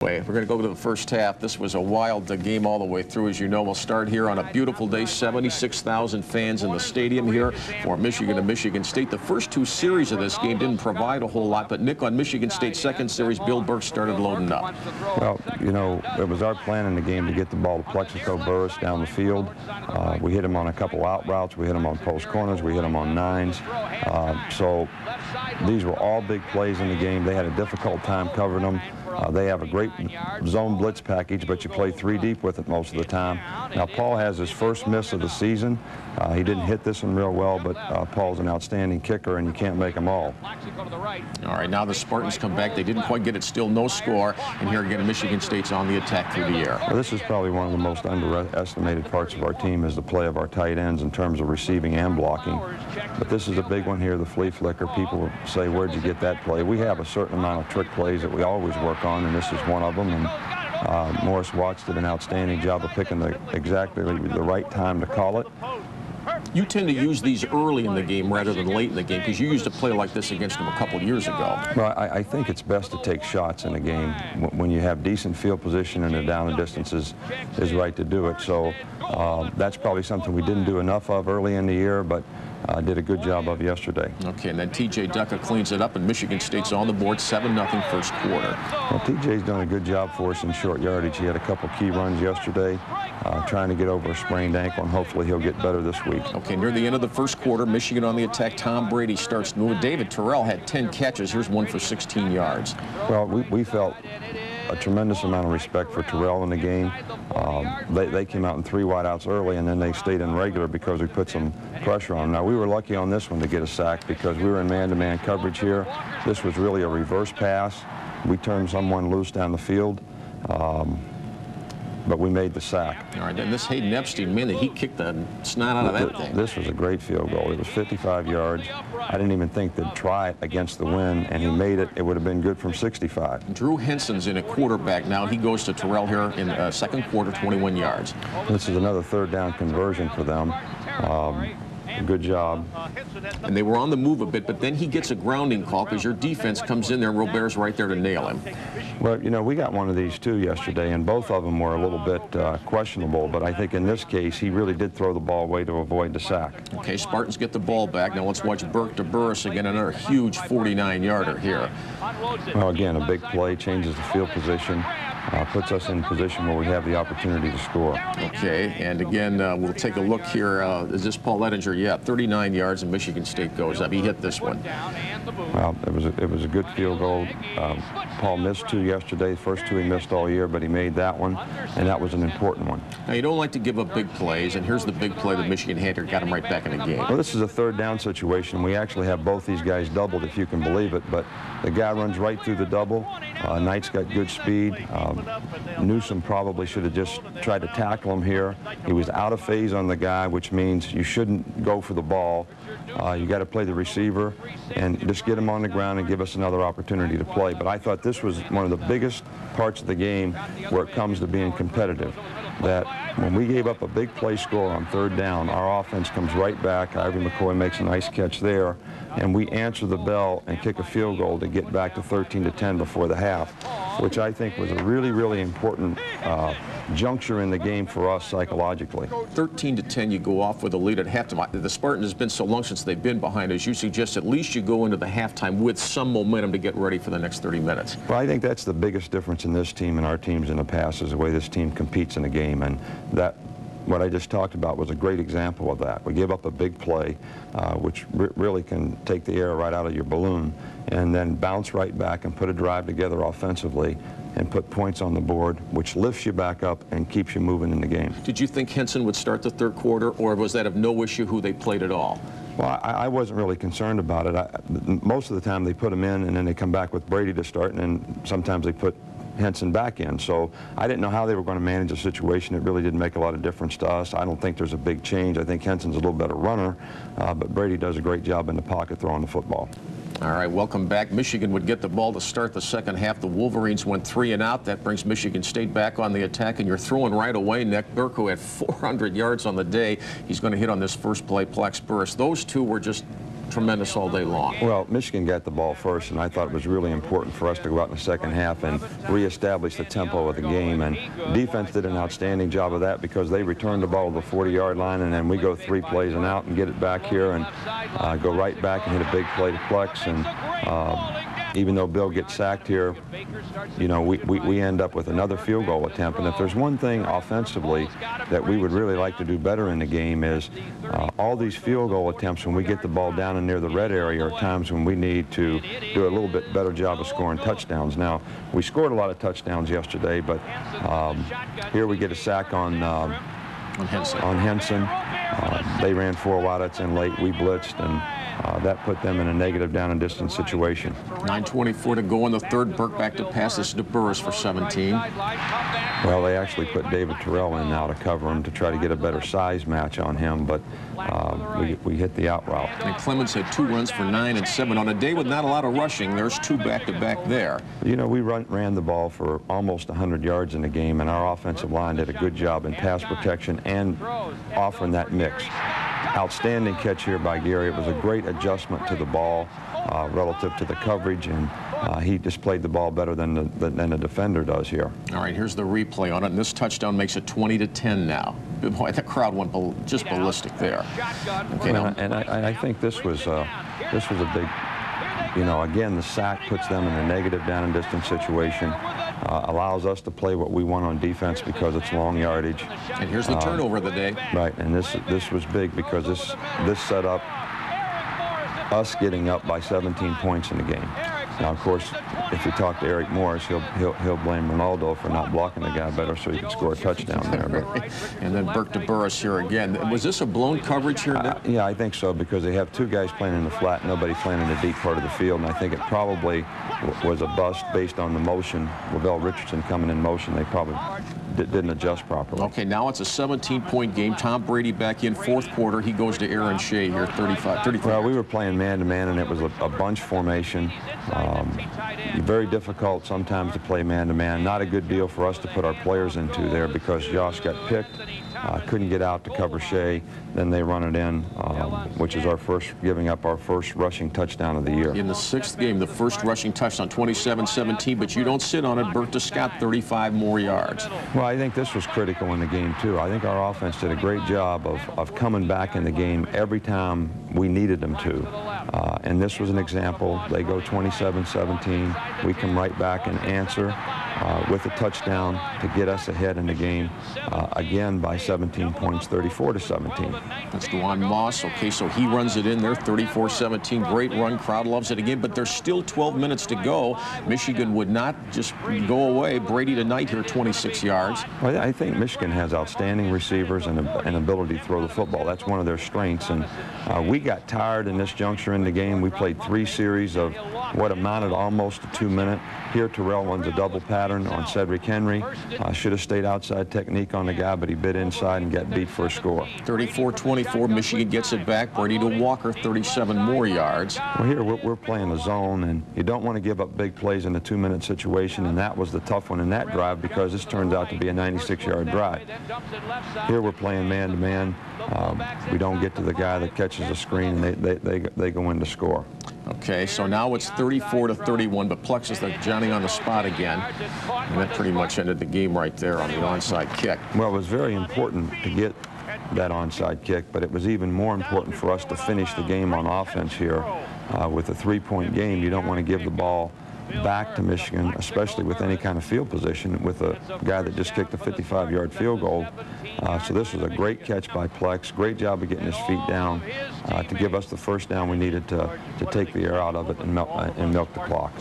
We're going to go to the first half. This was a wild game all the way through, as you know. We'll start here on a beautiful day. 76,000 fans in the stadium here for Michigan and Michigan State. The first two series of this game didn't provide a whole lot, but Nick, on Michigan State's second series, Bill Burke started loading up. Well, you know, it was our plan in the game to get the ball to Plaxico Burress down the field. Uh, we hit him on a couple out routes. We hit him on post corners. We hit him on nines. Uh, so these were all big plays in the game. They had a difficult time covering them. Uh, they have a great zone blitz package, but you play three deep with it most of the time. Now, Paul has his first miss of the season. Uh, he didn't hit this one real well, but uh, Paul's an outstanding kicker, and you can't make them all. All right, now the Spartans come back. They didn't quite get it, still no score. And here again, Michigan State's on the attack through the air. Well, this is probably one of the most underestimated parts of our team is the play of our tight ends in terms of receiving and blocking. But this is a big one here, the flea flicker. People say, where'd you get that play? We have a certain amount of trick plays that we always work on, and this is one of them. And uh, Morris Watts did an outstanding job of picking the exactly the right time to call it. You tend to use these early in the game rather than late in the game because you used a play like this against them a couple years ago. Well, I, I, think it's best to take shots in a game when you have decent field position and the down and distances is, is right to do it. So uh, that's probably something we didn't do enough of early in the year, but uh, did a good job of yesterday. Okay, and then T.J. Duckett cleans it up, and Michigan State's on the board, 7-0 first quarter. Well, T.J.'s done a good job for us in short yardage. He had a couple key runs yesterday, uh, trying to get over a sprained ankle, and hopefully he'll get better this week. Okay, near the end of the first quarter, Michigan on the attack. Tom Brady starts to move. David Terrell had 10 catches. Here's one for 16 yards. Well, we, we felt a tremendous amount of respect for Terrell in the game. Um, they, they came out in three wideouts early, and then they stayed in regular because we put some pressure on them. Now, we were lucky on this one to get a sack because we were in man-to-man -man coverage here. This was really a reverse pass. We turned someone loose down the field. Um, but we made the sack. All right, and this Hayden Epstein, man, he kicked the snot out of that thing. This was a great field goal. It was 55 yards. I didn't even think they'd try it against the wind, and he made it. It would have been good from 65. Drew Henson's in a quarterback now. He goes to Terrell here in uh, second quarter, 21 yards. This is another third down conversion for them. Um, Good job. And they were on the move a bit, but then he gets a grounding call because your defense comes in there and Robert's right there to nail him. Well, you know, we got one of these too yesterday, and both of them were a little bit uh, questionable, but I think in this case, he really did throw the ball away to avoid the sack. Okay, Spartans get the ball back. Now let's watch Burke to Burress again, another huge 49-yarder here. Well, again, a big play, changes the field position uh, puts us in a position where we have the opportunity to score. Okay, and again, uh, we'll take a look here. Uh, is this Paul Edinger? Yeah, 39 yards, and Michigan State goes up. He hit this one. Well, it was a, it was a good field goal. Um, Paul missed two yesterday. First two he missed all year, but he made that one, and that was an important one. Now, you don't like to give up big plays, and here's the big play that Michigan had here. Got him right back in the game. Well, this is a third down situation. We actually have both these guys doubled, if you can believe it, but the guy runs right through the double. Uh, Knight's got good speed. Um, Newsome probably should have just tried to tackle him here. He was out of phase on the guy, which means you shouldn't go for the ball. Uh, you got to play the receiver and just get him on the ground and give us another opportunity to play. But I thought this was one of the biggest parts of the game where it comes to being competitive that when we gave up a big play score on third down, our offense comes right back. Ivory McCoy makes a nice catch there, and we answer the bell and kick a field goal to get back to 13 to 10 before the half which I think was a really, really important uh, juncture in the game for us psychologically. 13 to 10, you go off with a lead at halftime. The Spartans has been so long since they've been behind, as you suggest, at least you go into the halftime with some momentum to get ready for the next 30 minutes. Well, I think that's the biggest difference in this team and our teams in the past is the way this team competes in a game, and that what I just talked about was a great example of that. We give up a big play, uh, which really can take the air right out of your balloon, and then bounce right back and put a drive together offensively and put points on the board, which lifts you back up and keeps you moving in the game. Did you think Henson would start the third quarter, or was that of no issue who they played at all? Well, I, I wasn't really concerned about it. I, most of the time they put him in, and then they come back with Brady to start, and then sometimes they put Henson back in. So I didn't know how they were going to manage the situation. It really didn't make a lot of difference to us. I don't think there's a big change. I think Henson's a little better runner, uh, but Brady does a great job in the pocket throwing the football. All right, welcome back. Michigan would get the ball to start the second half. The Wolverines went three and out. That brings Michigan State back on the attack, and you're throwing right away. Nick Burke, had 400 yards on the day. He's going to hit on this first play, Plax Burress. Those two were just tremendous all day long. Well, Michigan got the ball first, and I thought it was really important for us to go out in the second half and reestablish the tempo of the game. And defense did an outstanding job of that because they returned the ball to the 40-yard line, and then we go three plays and out and get it back here and uh, go right back and hit a big play to Plax. And uh, even though Bill gets sacked here, you know, we, we, we end up with another field goal attempt. And if there's one thing offensively that we would really like to do better in the game is uh, all these field goal attempts when we get the ball down and near the red area are times when we need to do a little bit better job of scoring touchdowns. Now, we scored a lot of touchdowns yesterday, but um, here we get a sack on, um, On Henson. on Henson. Uh, they ran four wideouts in late. We blitzed, and uh, that put them in a negative down and distance situation. 9.24 to go in the third. Burke back to pass this to Burress for 17. Well, they actually put David Terrell in now to cover him to try to get a better size match on him, but uh, we, we hit the out route. And Clemens had two runs for nine and seven. On a day with not a lot of rushing, there's two back-to-back there. You know, we run, ran the ball for almost 100 yards in the game, and our offensive line did a good job in pass protection and offering that mix. Outstanding catch here by Gari. It was a great adjustment to the ball uh, relative to the coverage, and uh, he displayed the ball better than the, than the defender does here. All right, here's the replay on it, and this touchdown makes it 20 to 10 now. Boy, the crowd went bal- just ballistic there. Okay, And, I- and I, I think this was uh, this was a big, you know, again the sack puts them in a negative down and distance situation, uh, allows us to play what we want on defense because it's long yardage, and here's the turnover of the day. right? And this this was big because this this set up us getting up by 17 points in the game. Now, of course, if you talk to Eric Morris, he'll he'll, he'll blame Renaldo for not blocking the guy better so he could score a touchdown there. But And then Burke to Burress here again. Was this a blown coverage here? Uh, yeah, I think so because they have two guys playing in the flat, nobody playing in the deep part of the field, and I think it probably w- was a bust based on the motion. Lavelle Richardson coming in motion, they probably didn't adjust properly. Okay, now it's a 17-point game. Tom Brady back in fourth quarter. He goes to Aaron Shea here, 35, 33. Well, we were playing man-to-man, and it was a, a bunch formation. Um, very difficult sometimes to play man-to-man. Not a good deal for us to put our players into there because Josh got picked, uh, couldn't get out to cover Shea. Then they run it in, um, which is our first, giving up our first rushing touchdown of the year. in the sixth game, the first rushing touchdown, 27-17, but you don't sit on it. To Scott, 35 more yards. Well, I think this was critical in the game, too. I think our offense did a great job of, of coming back in the game every time we needed them to. Uh, and this was an example. They go 27-17. We come right back and answer uh, with a touchdown to get us ahead in the game, uh, again by 17 points, 34 to 17. That's Dewan Moss. Okay, so he runs it in there, 34-17. Great run. Crowd loves it again, but there's still 12 minutes to go. Michigan would not just go away. Brady tonight here, 26 yards. Well, I think Michigan has outstanding receivers and an ability to throw the football. That's one of their strengths. And uh, we got tired in this juncture in the game. We played three series of what amounted almost to two minute. Here, Terrell runs a double pattern on Cedric Henry. Uh, should have stayed outside technique on the guy, but he bit inside and got beat for a score. 34-24. Michigan gets it back. Brady to Walker, 37 more yards. Well, here we're, we're playing a zone, and you don't want to give up big plays in a two-minute situation, and that was the tough one in that drive because this turns out to be a 96-yard drive. Here we're playing man-to-man. Um, we don't get to the guy that catches a screen, and they, they, they, they go in to score. Okay, so now it's 34 to 31, but Plax is the Johnny on the spot again. And that pretty much ended the game right there on the onside kick. Well, it was very important to get that onside kick, but it was even more important for us to finish the game on offense here. Uh, with a three-point game, you don't want to give the ball back to Michigan, especially with any kind of field position, with a guy that just kicked a 55-yard field goal. Uh, so this was a great catch by Plax. Great job of getting his feet down uh, to give us the first down we needed to, to take the air out of it and, uh, and milk the clock.